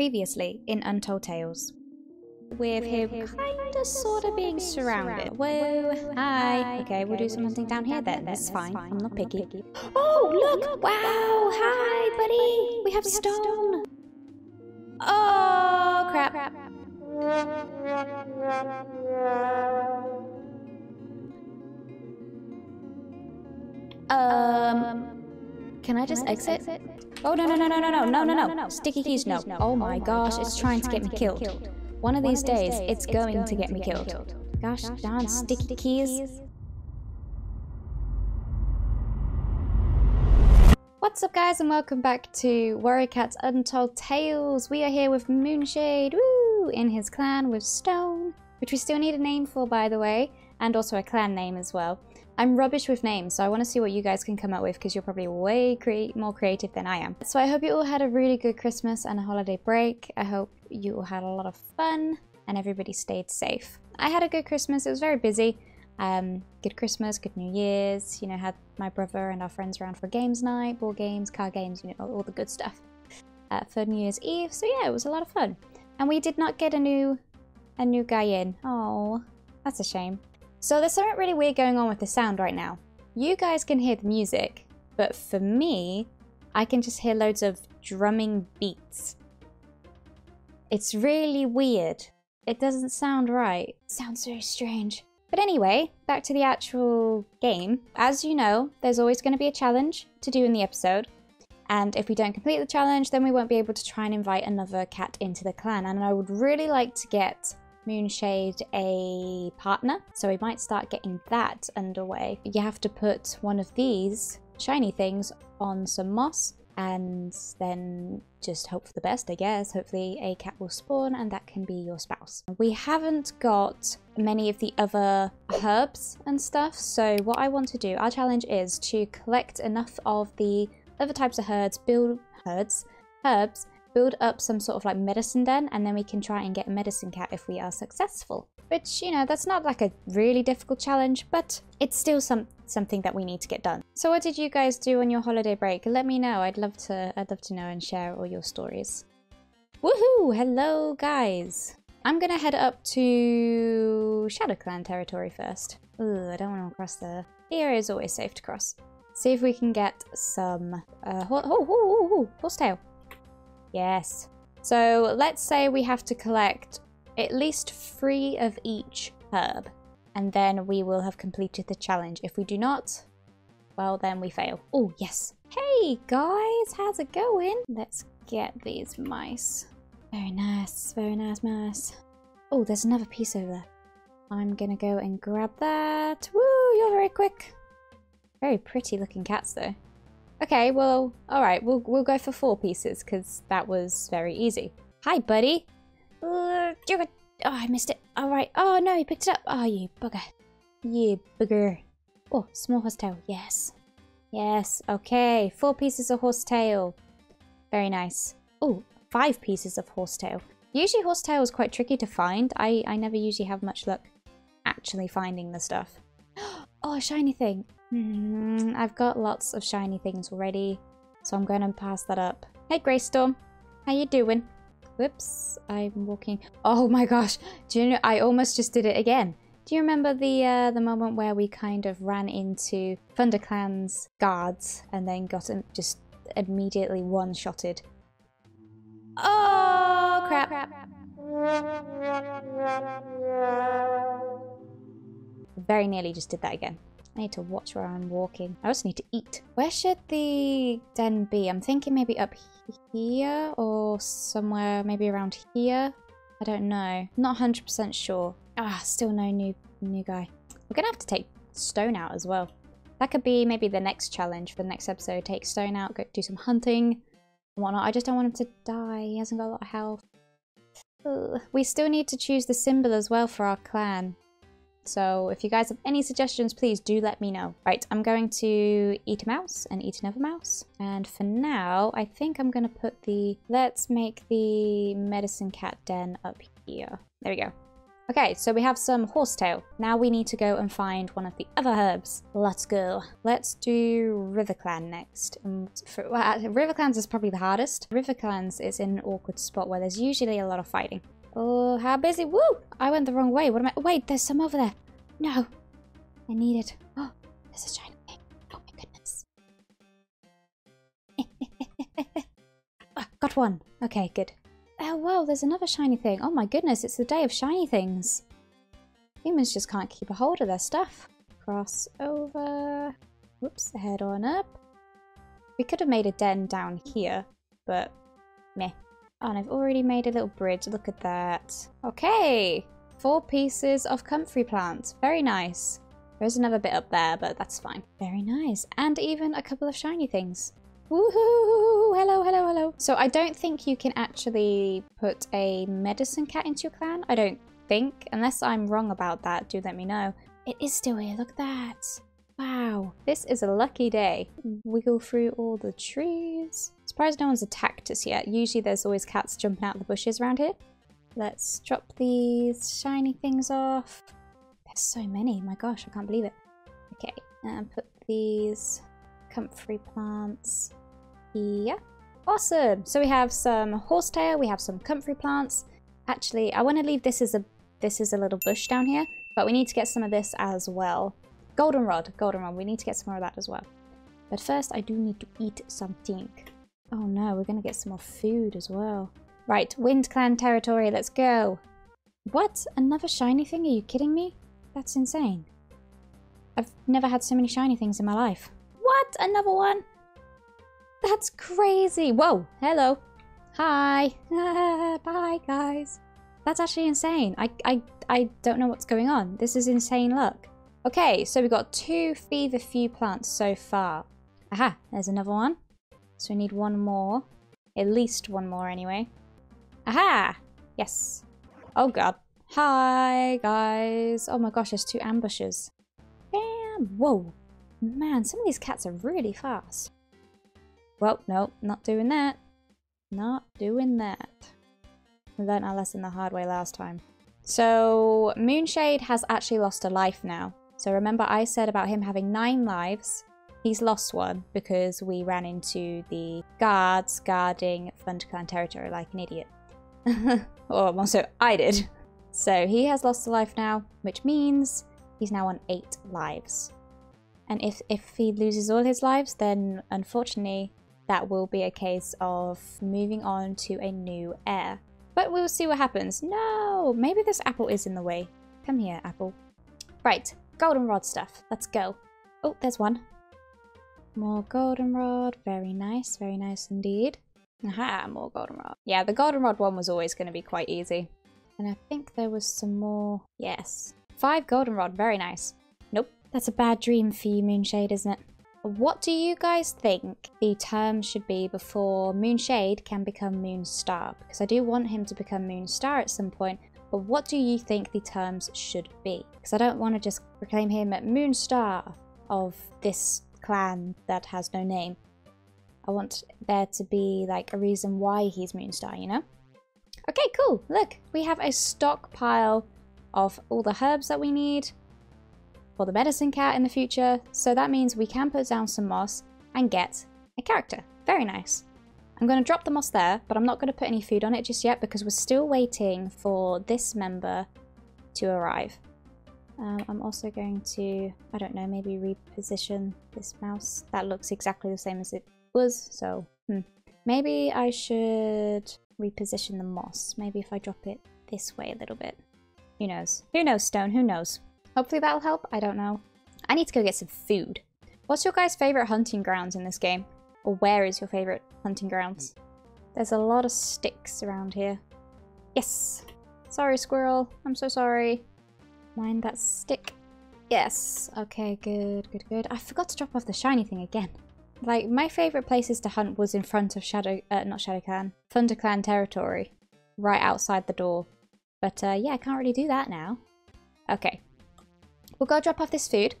Previously in Untold Tales. With him kinda sorta being surrounded. Whoa, hi. Okay, we'll do something down here then. That's fine. I'm not picky. Oh, look! Wow! Hi, buddy! We have stone! Oh, crap. Um, can I just exit? Oh, no, no, no, no, no, no, no, no, no. Sticky keys, no. Oh, oh my gosh, it's trying to get me killed. One of these days, it's going to get me killed. Gosh darn sticky keys. What's up guys and welcome back to Warrior Cat's Untold Tales. We are here with Moonshade, woo, in his clan with Stone, which we still need a name for by the way, and also a clan name as well. I'm rubbish with names, so I want to see what you guys can come up with because you're probably way cre more creative than I am. So I hope you all had a really good Christmas and a holiday break. I hope you all had a lot of fun and everybody stayed safe. I had a good Christmas. It was very busy. Um, good Christmas, good New Year's. You know, had my brother and our friends around for games night, board games, card games, you know, all the good stuff uh, for New Year's Eve. So yeah, it was a lot of fun. And we did not get a new, a new guy in. Oh, that's a shame. So there's something really weird going on with the sound right now. You guys can hear the music, but for me, I can just hear loads of drumming beats. It's really weird. It doesn't sound right. Sounds very strange. But anyway, back to the actual game. As you know, there's always going to be a challenge to do in the episode. And if we don't complete the challenge, then we won't be able to try and invite another cat into the clan. And I would really like to get Moonshade a partner, so we might start getting that underway. You have to put one of these shiny things on some moss and then just hope for the best, I guess. Hopefully a cat will spawn and that can be your spouse. We haven't got many of the other herbs and stuff, so what I want to do, our challenge is to collect enough of the other types of herbs, build herds, herbs, build up some sort of like medicine den and then we can try and get a medicine cat if we are successful. Which, you know, that's not like a really difficult challenge, but it's still some something that we need to get done. So what did you guys do on your holiday break? Let me know. I'd love to I'd love to know and share all your stories. Woohoo! Hello guys! I'm gonna head up to Shadow Clan territory first. Ooh, I don't want to cross. The area is always safe to cross. See if we can get some uh, oh, oh, oh, oh, horsetail. Yes. So let's say we have to collect at least three of each herb, and then we will have completed the challenge. If we do not, well, then we fail. Oh, yes. Hey, guys, how's it going? Let's get these mice. Very nice, very nice mice. Oh, there's another piece over there. I'm gonna go and grab that. Woo, you're very quick. Very pretty looking cats, though. Okay, well, alright, we'll, we'll go for four pieces, because that was very easy. Hi, buddy! Uh, oh, I missed it. Alright. Oh, no, he picked it up. Oh, you bugger. You bugger. Oh, small horsetail. Yes. Yes. Okay, four pieces of horsetail. Very nice. Oh, five pieces of horsetail. Usually horsetail is quite tricky to find. I, I never usually have much luck actually finding the stuff. Oh, a shiny thing. Mm, I've got lots of shiny things already, so I'm going to pass that up. Hey, Greystorm. How you doing? Whoops, I'm walking. Oh my gosh, do you know, I almost just did it again. Do you remember the uh, the moment where we kind of ran into ThunderClan's guards and then got just immediately one-shotted? Oh, crap. crap. Very nearly just did that again. I need to watch where I'm walking. I also need to eat. Where should the den be? I'm thinking maybe up here or somewhere maybe around here. I don't know. Not 100% sure. Ah, still no new new guy. We're gonna have to take Stone out as well. That could be maybe the next challenge for the next episode. Take Stone out, go do some hunting and whatnot. I just don't want him to die. He hasn't got a lot of health. Ugh. We still need to choose the symbol as well for our clan. So if you guys have any suggestions, please do let me know. Right, I'm going to eat a mouse and eat another mouse. And for now, I think I'm going to put the... Let's make the medicine cat den up here. There we go. Okay, so we have some horsetail. Now we need to go and find one of the other herbs. Let's go. Let's do Riverclan next. Um, for, well, River Clans is probably the hardest. Riverclans is in an awkward spot where there's usually a lot of fighting. Oh, how busy? Woo! I went the wrong way. What am I? Wait, there's some over there. No. I need it. Oh, there's a shiny thing. Oh my goodness. oh, got one. Okay, good. Oh, whoa, there's another shiny thing. Oh my goodness, it's the day of shiny things. Humans just can't keep a hold of their stuff. Cross over. Whoops, head on up. We could have made a den down here, but meh. And I've already made a little bridge. Look at that. Okay. Four pieces of comfrey plant. Very nice. There's another bit up there, but that's fine. Very nice. And even a couple of shiny things. Woohoo! Hello, hello, hello. So I don't think you can actually put a medicine cat into your clan. I don't think. Unless I'm wrong about that, do let me know. It is still here. Look at that. Wow. This is a lucky day. Wiggle through all the trees. Surprised no one's attacked us yet. Usually there's always cats jumping out of the bushes around here. Let's drop these shiny things off. There's so many. My gosh, I can't believe it. Okay, and put these comfrey plants yeah. Awesome. So we have some horsetail, we have some comfrey plants. Actually, I want to leave this as a this is a little bush down here, but we need to get some of this as well. Goldenrod, goldenrod. We need to get some more of that as well. But first, I do need to eat something. Oh no, we're to get some more food as well. Right, Wind Clan territory, let's go. What? Another shiny thing? Are you kidding me? That's insane. I've never had so many shiny things in my life. What? Another one? That's crazy. Whoa, hello. Hi. Bye, guys. That's actually insane. I, I, I don't know what's going on. This is insane luck. Okay, so we've got two feverfew plants so far. Aha, there's another one. So we need one more. At least one more anyway. Aha! Yes. Oh god. Hi, guys. Oh my gosh, there's two ambushes. Bam! Whoa. Man, some of these cats are really fast. Well, no, not doing that. Not doing that. We learned our lesson the hard way last time. So, Moonshade has actually lost a life now. So remember I said about him having nine lives. He's lost one because we ran into the guards guarding ThunderClan territory like an idiot. or also I did. So he has lost a life now, which means he's now on eight lives. And if, if he loses all his lives, then unfortunately that will be a case of moving on to a new heir. But we'll see what happens. No! Maybe this apple is in the way. Come here, apple. Right, goldenrod stuff. Let's go. Oh, there's one. More goldenrod. Very nice, very nice indeed. Aha, more goldenrod. Yeah, the goldenrod one was always going to be quite easy. And I think there was some more. Yes. Five goldenrod, very nice. Nope. That's a bad dream for you, Moonshade, isn't it? What do you guys think the term should be before Moonshade can become Moonstar? Because I do want him to become Moonstar at some point, but what do you think the terms should be? Because I don't want to just proclaim him Moonstar of this clan that has no name. I want there to be like a reason why he's Moonstar, you know? Okay, cool. Look, we have a stockpile of all the herbs that we need for the medicine cat in the future, so that means we can put down some moss and get a character. Very nice. I'm going to drop the moss there, but I'm not going to put any food on it just yet because we're still waiting for this member to arrive. Um, I'm also going to, I don't know, maybe reposition this mouse. That looks exactly the same as it was, so hmm. maybe I should reposition the moss. Maybe if I drop it this way a little bit. Who knows? Who knows, Stone? Who knows? Hopefully that'll help. I don't know. I need to go get some food. What's your guys' favorite hunting grounds in this game? Or where is your favorite hunting grounds? There's a lot of sticks around here. Yes. Sorry, squirrel. I'm so sorry. Mind that stick. Yes. Okay, good, good, good. I forgot to drop off the shiny thing again. Like, my favourite places to hunt was in front of Shadow, uh, not Shadow Clan, Thunder Clan territory. Right outside the door. But, uh, yeah, I can't really do that now. Okay, We'll go drop off this food.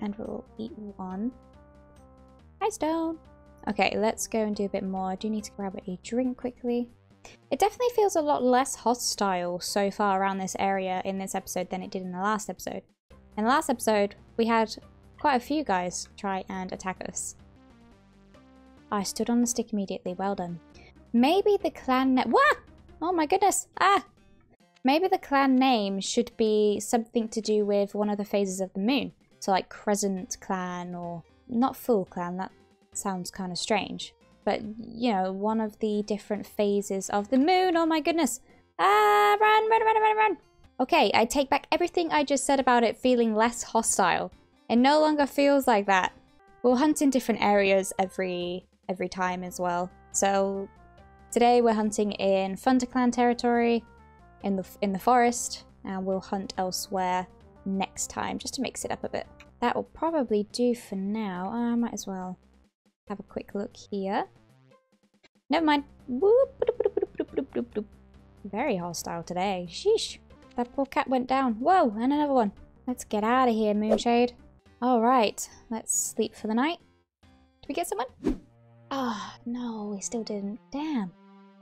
And we'll eat one. Hi, Stone. Okay, let's go and do a bit more. I do need to grab a drink quickly. It definitely feels a lot less hostile so far around this area in this episode than it did in the last episode. In the last episode, we had quite a few guys try and attack us. I stood on the stick immediately, well done. Maybe the clan net- What? Oh my goodness! Ah! Maybe the clan name should be something to do with one of the phases of the moon. So like Crescent Clan or not Full Clan, that sounds kind of strange. But, you know, one of the different phases of the moon. Oh my goodness. Ah, run, run, run, run, run. Okay, I take back everything I just said about it feeling less hostile. It no longer feels like that. We'll hunt in different areas every every time as well. So today we're hunting in ThunderClan territory, in the in the forest, and we'll hunt elsewhere next time just to mix it up a bit. That will probably do for now. I might as well have a quick look here. Never mind. Very hostile today. Sheesh. That poor cat went down. Whoa, and another one. Let's get out of here, Moonshade. Alright, let's sleep for the night. Did we get someone? Ah, oh, no, we still didn't. Damn.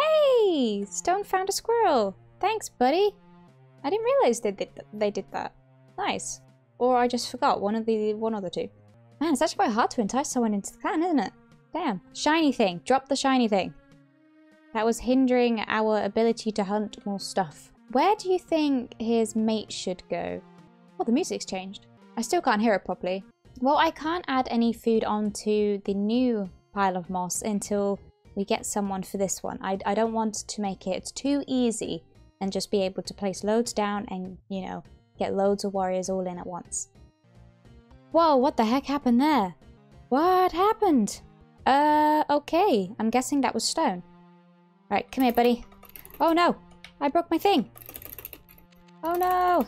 Hey! Stone found a squirrel. Thanks, buddy. I didn't realize they did, th they did that. Nice. Or I just forgot, one of the one of the two. Man, it's actually quite hard to entice someone into the clan, isn't it? Damn. Shiny thing. Drop the shiny thing. That was hindering our ability to hunt more stuff. Where do you think his mate should go? Oh, the music's changed. I still can't hear it properly. Well, I can't add any food onto the new pile of moss until we get someone for this one. I, I don't want to make it too easy and just be able to place loads down and, you know, get loads of warriors all in at once. Whoa, what the heck happened there? What happened? Uh, okay. I'm guessing that was stone. Right, come here, buddy. Oh no! I broke my thing! Oh no!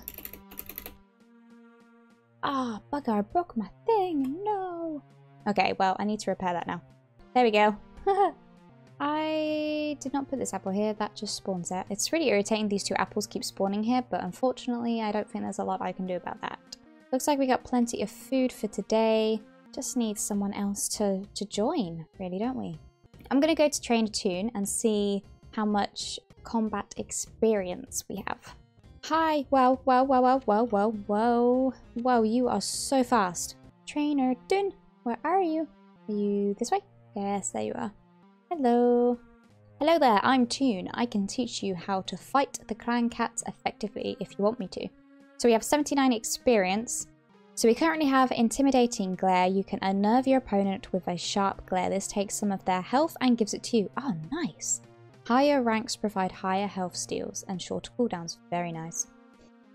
Ah, oh, bugger, I broke my thing! No! Okay, well, I need to repair that now. There we go. I did not put this apple here, that just spawns there. It's really irritating these two apples keep spawning here, but unfortunately I don't think there's a lot I can do about that. Looks like we got plenty of food for today. Just need someone else to, to join, really, don't we? I'm going to go to Train Tune and see how much combat experience we have. Hi, whoa, whoa, whoa, whoa, whoa, whoa, whoa. Whoa, you are so fast. Trainer Dun, where are you? Are you this way? Yes, there you are. Hello. Hello there, I'm Tune. I can teach you how to fight the clan cats effectively if you want me to. So we have 79 experience. So we currently have Intimidating Glare. You can unnerve your opponent with a sharp glare. This takes some of their health and gives it to you. Oh, nice. Higher ranks provide higher health steals and shorter cooldowns. Very nice.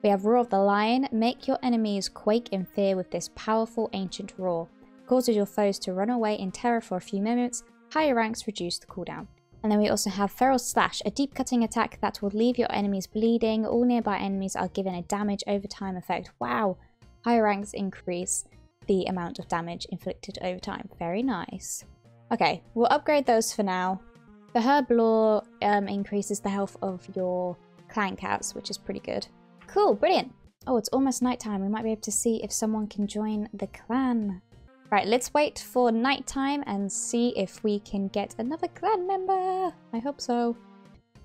We have Roar of the Lion. Make your enemies quake in fear with this powerful ancient roar. Causes your foes to run away in terror for a few moments Higher ranks reduce the cooldown. And then we also have Feral Slash, a deep cutting attack that will leave your enemies bleeding. All nearby enemies are given a damage over time effect. Wow! Higher ranks increase the amount of damage inflicted over time. Very nice. Okay, we'll upgrade those for now. The Herblore um, increases the health of your clan cats, which is pretty good. Cool, brilliant. Oh, it's almost nighttime. We might be able to see if someone can join the clan. Right, let's wait for nighttime and see if we can get another clan member. I hope so.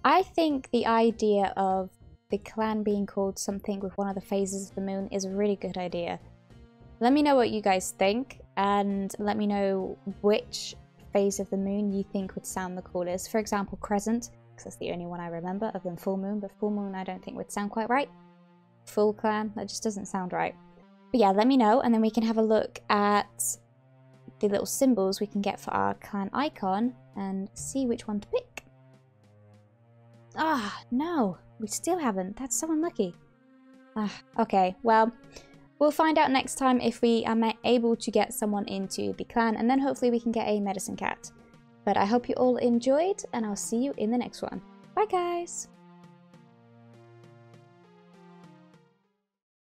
I think the idea of the clan being called something with one of the phases of the moon is a really good idea. Let me know what you guys think and let me know which phase of the moon you think would sound the coolest. For example, crescent, because that's the only one I remember other than full moon, but full moon I don't think would sound quite right. Full clan, that just doesn't sound right. But yeah, let me know, and then we can have a look at the little symbols we can get for our clan icon and see which one to pick. Ah, no, we still haven't. That's so unlucky. Ah, okay, well, we'll find out next time if we are able to get someone into the clan, and then hopefully we can get a medicine cat. But I hope you all enjoyed, and I'll see you in the next one. Bye, guys!